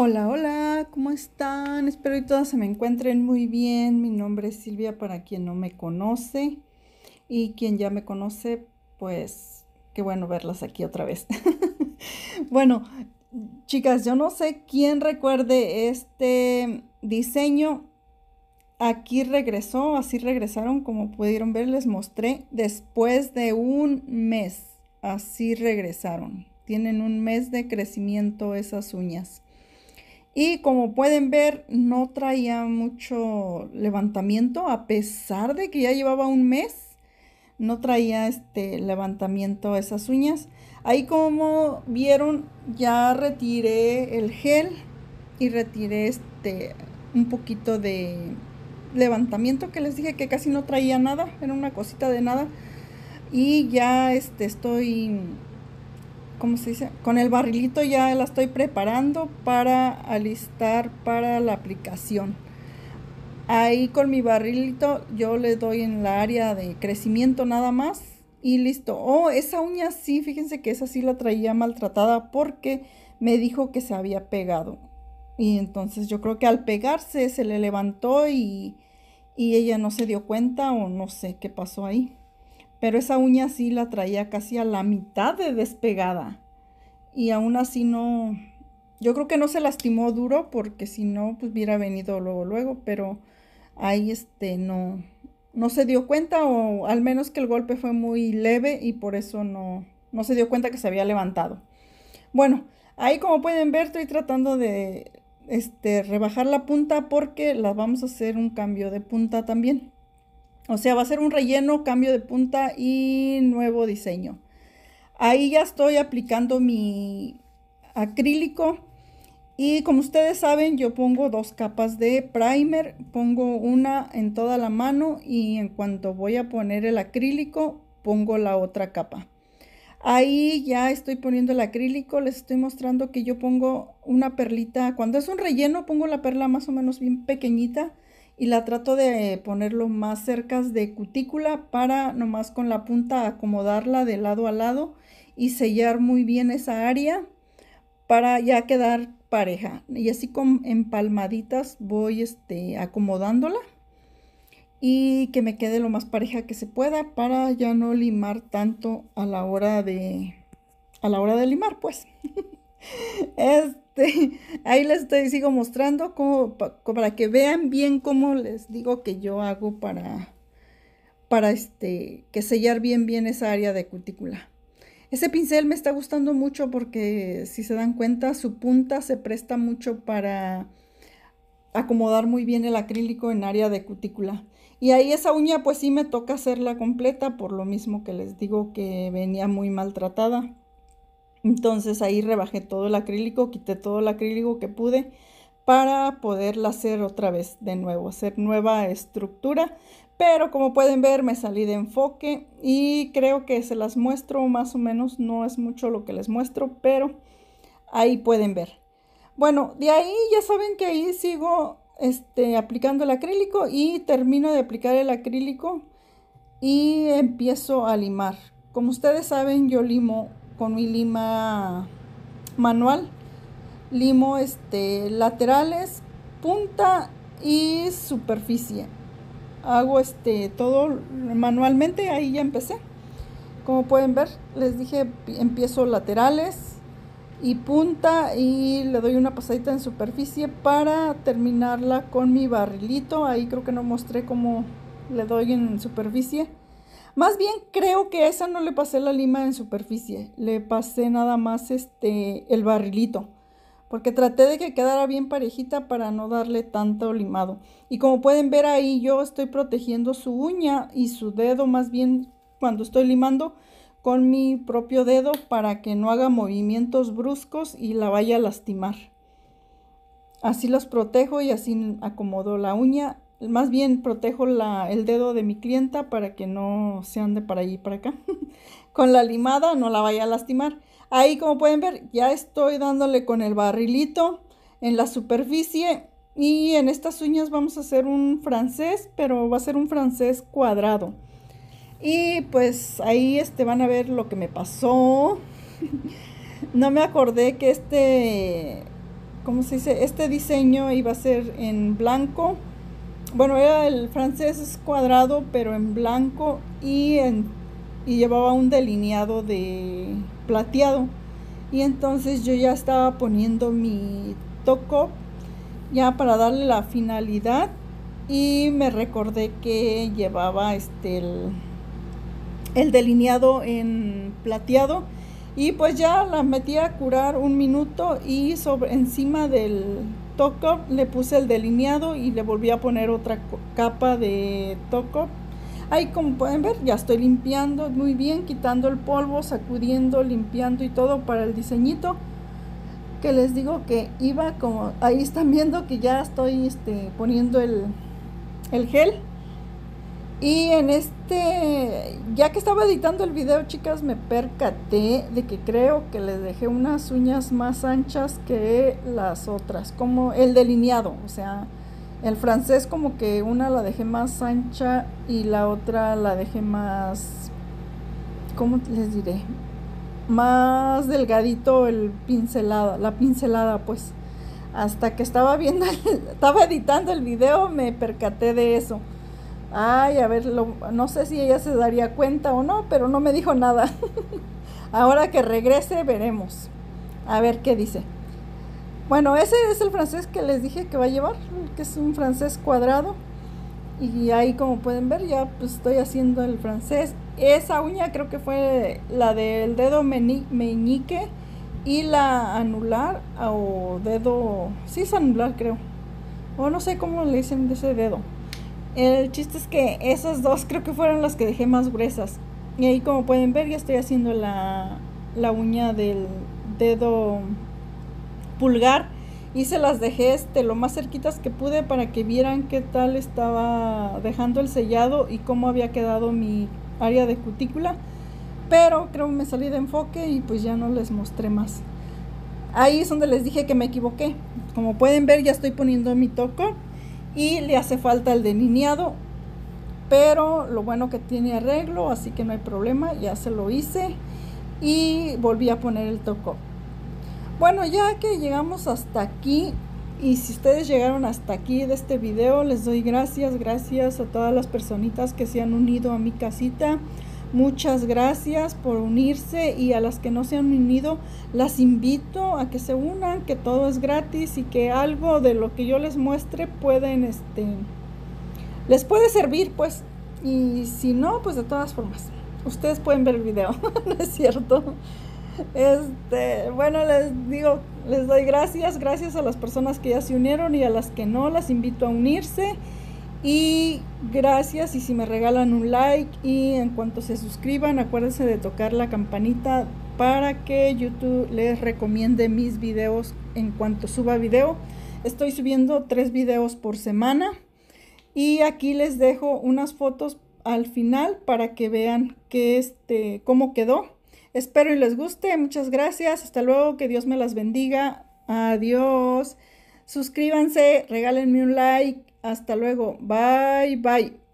Hola, hola, ¿cómo están? Espero que todos se me encuentren muy bien. Mi nombre es Silvia para quien no me conoce y quien ya me conoce, pues qué bueno verlas aquí otra vez. bueno, chicas, yo no sé quién recuerde este diseño. Aquí regresó, así regresaron, como pudieron ver, les mostré después de un mes. Así regresaron. Tienen un mes de crecimiento esas uñas. Y como pueden ver, no traía mucho levantamiento, a pesar de que ya llevaba un mes, no traía este levantamiento esas uñas. Ahí como vieron, ya retiré el gel y retiré este un poquito de levantamiento que les dije que casi no traía nada, era una cosita de nada. Y ya este estoy ¿cómo se dice? Con el barrilito ya la estoy preparando para alistar para la aplicación. Ahí con mi barrilito yo le doy en la área de crecimiento nada más y listo. Oh, esa uña sí, fíjense que esa sí la traía maltratada porque me dijo que se había pegado. Y entonces yo creo que al pegarse se le levantó y, y ella no se dio cuenta o no sé qué pasó ahí. Pero esa uña sí la traía casi a la mitad de despegada. Y aún así no... Yo creo que no se lastimó duro porque si no, pues hubiera venido luego, luego. Pero ahí este no... No se dio cuenta o al menos que el golpe fue muy leve y por eso no, no se dio cuenta que se había levantado. Bueno, ahí como pueden ver estoy tratando de este, rebajar la punta porque la vamos a hacer un cambio de punta también. O sea, va a ser un relleno, cambio de punta y nuevo diseño. Ahí ya estoy aplicando mi acrílico. Y como ustedes saben, yo pongo dos capas de primer. Pongo una en toda la mano y en cuanto voy a poner el acrílico, pongo la otra capa. Ahí ya estoy poniendo el acrílico, les estoy mostrando que yo pongo una perlita, cuando es un relleno pongo la perla más o menos bien pequeñita y la trato de ponerlo más cerca de cutícula para nomás con la punta acomodarla de lado a lado y sellar muy bien esa área para ya quedar pareja. Y así con empalmaditas voy este acomodándola y que me quede lo más pareja que se pueda para ya no limar tanto a la hora de a la hora de limar pues. Este, ahí les estoy, sigo mostrando como, para que vean bien cómo les digo que yo hago para, para este, que sellar bien bien esa área de cutícula. Ese pincel me está gustando mucho porque si se dan cuenta su punta se presta mucho para acomodar muy bien el acrílico en área de cutícula. Y ahí esa uña pues sí me toca hacerla completa por lo mismo que les digo que venía muy maltratada. Entonces ahí rebajé todo el acrílico, quité todo el acrílico que pude para poderla hacer otra vez de nuevo, hacer nueva estructura. Pero como pueden ver me salí de enfoque y creo que se las muestro más o menos, no es mucho lo que les muestro, pero ahí pueden ver. Bueno, de ahí ya saben que ahí sigo este, aplicando el acrílico y termino de aplicar el acrílico y empiezo a limar. Como ustedes saben, yo limo con mi lima manual. Limo este, laterales, punta y superficie. Hago este todo manualmente, ahí ya empecé. Como pueden ver, les dije, empiezo laterales y punta y le doy una pasadita en superficie para terminarla con mi barrilito. Ahí creo que no mostré cómo le doy en superficie. Más bien creo que a esa no le pasé la lima en superficie, le pasé nada más este el barrilito, porque traté de que quedara bien parejita para no darle tanto limado. Y como pueden ver ahí yo estoy protegiendo su uña y su dedo más bien cuando estoy limando con mi propio dedo para que no haga movimientos bruscos y la vaya a lastimar. Así los protejo y así acomodo la uña más bien protejo la, el dedo de mi clienta para que no se ande para allí y para acá. con la limada no la vaya a lastimar. Ahí como pueden ver ya estoy dándole con el barrilito en la superficie y en estas uñas vamos a hacer un francés, pero va a ser un francés cuadrado. Y pues ahí este, van a ver lo que me pasó. no me acordé que este ¿cómo se dice? Este diseño iba a ser en blanco. Bueno, era el francés cuadrado, pero en blanco y, en, y llevaba un delineado de plateado. Y entonces yo ya estaba poniendo mi toco ya para darle la finalidad y me recordé que llevaba este el, delineado en plateado y pues ya la metí a curar un minuto y sobre encima del toco le puse el delineado y le volví a poner otra capa de toco ahí como pueden ver ya estoy limpiando muy bien quitando el polvo sacudiendo limpiando y todo para el diseñito que les digo que iba como ahí están viendo que ya estoy este, poniendo el el gel. Y en este, ya que estaba editando el video, chicas, me percaté de que creo que les dejé unas uñas más anchas que las otras, como el delineado, o sea, el francés como que una la dejé más ancha y la otra la dejé más, ¿cómo les diré? Más delgadito el pincelada, la pincelada pues hasta que estaba viendo, estaba editando el video, me percaté de eso. Ay, a ver, no sé si ella se daría cuenta o no, pero no me dijo nada. Ahora que regrese, veremos. A ver qué dice. Bueno, ese es el francés que les dije que va a llevar, que es un francés cuadrado. Y ahí como pueden ver, ya pues estoy haciendo el francés. Esa uña creo que fue la del dedo meñique y la anular o dedo, sí es anular creo, o no sé cómo le dicen de ese dedo. El chiste es que esas dos creo que fueron las que dejé más gruesas. Y ahí como pueden ver ya estoy haciendo la, la uña del dedo pulgar y se las dejé este, lo más cerquitas que pude para que vieran qué tal estaba dejando el sellado y cómo había quedado mi área de cutícula pero creo que me salí de enfoque y pues ya no les mostré más. Ahí es donde les dije que me equivoqué. Como pueden ver ya estoy poniendo mi toco y le hace falta el delineado, pero lo bueno que tiene arreglo, así que no hay problema, ya se lo hice y volví a poner el toco. Bueno, ya que llegamos hasta aquí y si ustedes llegaron hasta aquí de este video, les doy gracias, gracias a todas las personitas que se han unido a mi casita Muchas gracias por unirse y a las que no se han unido las invito a que se unan, que todo es gratis y que algo de lo que yo les muestre pueden, este, les puede servir, pues. Y si no, pues de todas formas, ustedes pueden ver el video, ¿no es cierto? Este, bueno, les digo, les doy gracias, gracias a las personas que ya se unieron y a las que no, las invito a unirse. Y gracias y si me regalan un like y en cuanto se suscriban acuérdense de tocar la campanita para que YouTube les recomiende mis videos en cuanto suba video. Estoy subiendo tres videos por semana y aquí les dejo unas fotos al final para que vean que este, cómo quedó. Espero y les guste. Muchas gracias. Hasta luego. Que Dios me las bendiga. Adiós. Suscríbanse, regálenme un like hasta luego. Bye, bye.